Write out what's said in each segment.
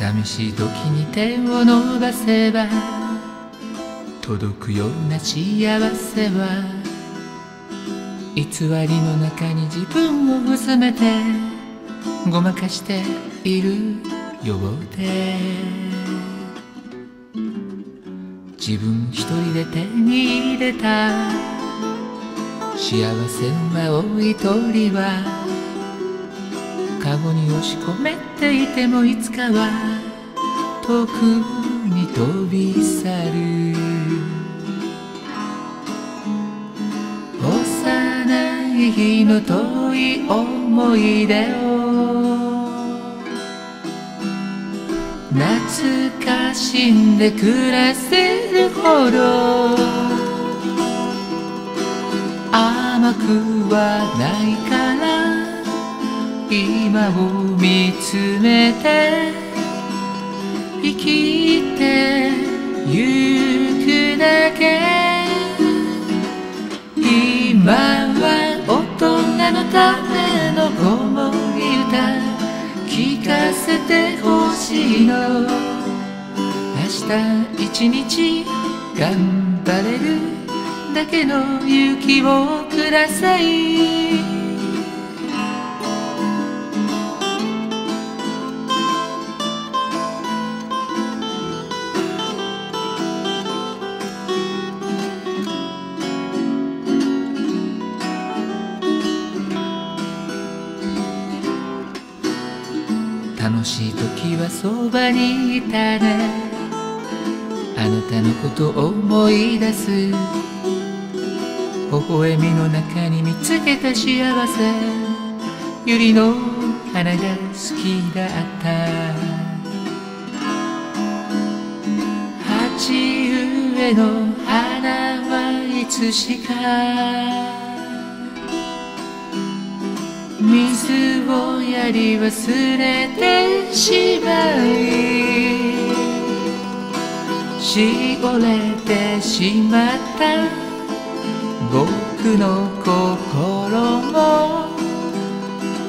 寂しい時に手を伸ばせば届くような幸せは偽りの中に自分をうずめてごまかしているようで。自分一人で手に入れた幸せの青い鳥はカゴに押し込めていてもいつかは遠くに飛び去る。幼い日の遠い思い出を懐かしんで暮らせるほど甘くはないから今を見つめて生きてゆくだけ。今は大人のための子守歌聞かせてほしいの。明日一日頑張れるだけの勇気をください。楽しい時はそばにいたねあなたのことを思い出す。微笑みの中に見つけた幸せ。百合の花が好きだった。鉢植えの花はいつしか水をやり忘れてしまいしおれてしまった。僕の心も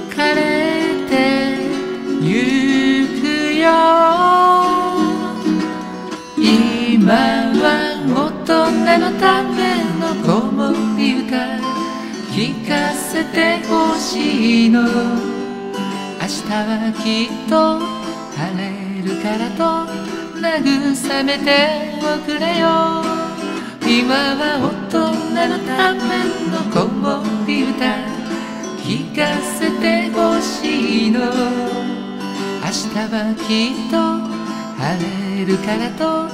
枯れてゆくよ。今は大人のための子守歌聞かせてほしいの。明日はきっと晴れるからと慰めておくれよ。今は大人のための子守歌。聞かせてほしいの。明日はきっと晴れるからと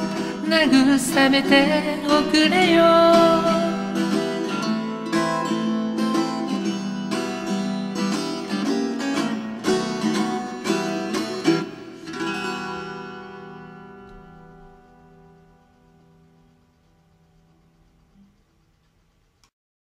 慰めておくれよ。